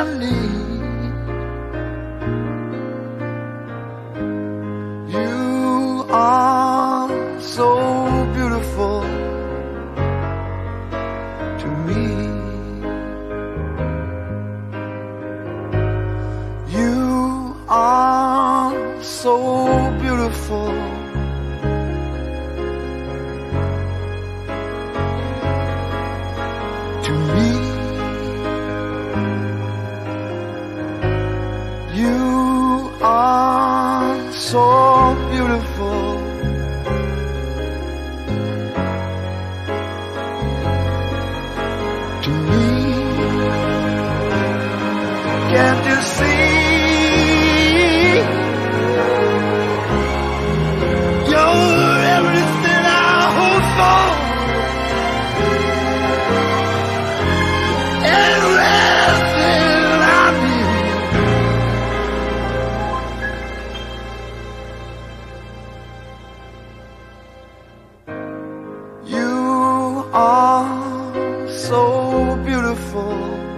Need. You are so beautiful to me. So beautiful. To me, can't so beautiful.